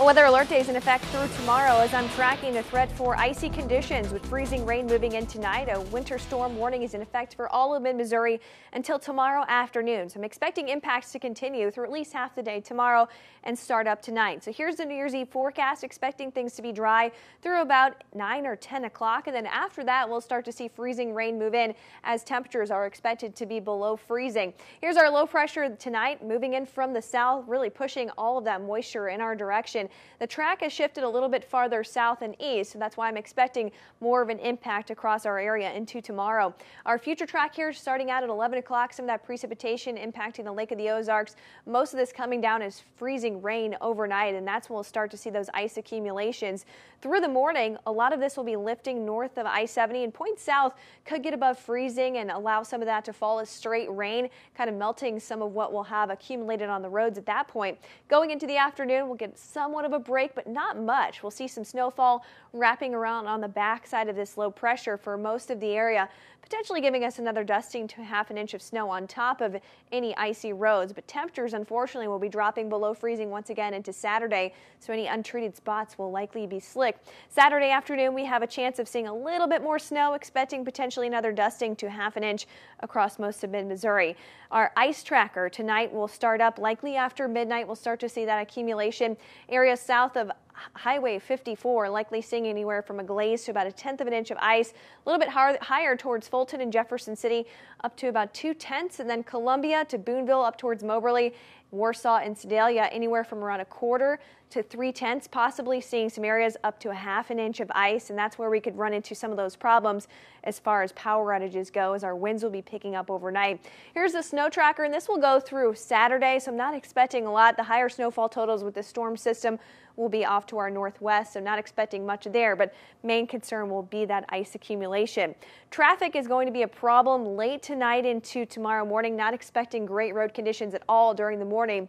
A weather alert day is in effect through tomorrow as I'm tracking the threat for icy conditions with freezing rain moving in tonight. A winter storm warning is in effect for all of mid-Missouri until tomorrow afternoon. So I'm expecting impacts to continue through at least half the day tomorrow and start up tonight. So here's the New Year's Eve forecast, expecting things to be dry through about 9 or 10 o'clock. And then after that, we'll start to see freezing rain move in as temperatures are expected to be below freezing. Here's our low pressure tonight moving in from the south, really pushing all of that moisture in our direction. The track has shifted a little bit farther south and east, so that's why I'm expecting more of an impact across our area into tomorrow. Our future track here starting out at 11 o'clock, some of that precipitation impacting the Lake of the Ozarks. Most of this coming down as freezing rain overnight, and that's when we'll start to see those ice accumulations. Through the morning, a lot of this will be lifting north of I-70 and point south could get above freezing and allow some of that to fall as straight rain, kind of melting some of what we'll have accumulated on the roads at that point. Going into the afternoon, we'll get some somewhat of a break, but not much. We'll see some snowfall wrapping around on the backside of this low pressure for most of the area, potentially giving us another dusting to half an inch of snow on top of any icy roads. But temperatures, unfortunately, will be dropping below freezing once again into Saturday, so any untreated spots will likely be slick. Saturday afternoon, we have a chance of seeing a little bit more snow, expecting potentially another dusting to half an inch across most of mid-Missouri. Our ice tracker tonight will start up likely after midnight. We'll start to see that accumulation. Areas south of Highway 54, likely seeing anywhere from a glaze to about a tenth of an inch of ice. A little bit higher, higher towards Fulton and Jefferson City, up to about two tenths, and then Columbia to Boonville up towards Moberly. Warsaw and Sedalia anywhere from around a quarter to three tenths, possibly seeing some areas up to a half an inch of ice, and that's where we could run into some of those problems as far as power outages go, as our winds will be picking up overnight. Here's the snow tracker, and this will go through Saturday, so I'm not expecting a lot. The higher snowfall totals with the storm system will be off to our northwest, so not expecting much there, but main concern will be that ice accumulation. Traffic is going to be a problem late tonight into tomorrow morning, not expecting great road conditions at all during the morning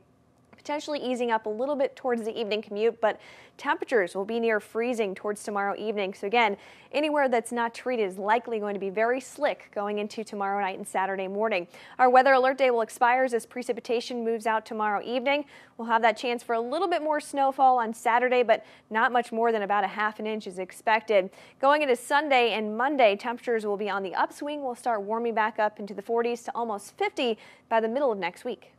potentially easing up a little bit towards the evening commute, but temperatures will be near freezing towards tomorrow evening. So again, anywhere that's not treated is likely going to be very slick going into tomorrow night and Saturday morning. Our weather alert day will expire as precipitation moves out tomorrow evening. We'll have that chance for a little bit more snowfall on Saturday, but not much more than about a half an inch is expected. Going into Sunday and Monday, temperatures will be on the upswing. We'll start warming back up into the 40s to almost 50 by the middle of next week.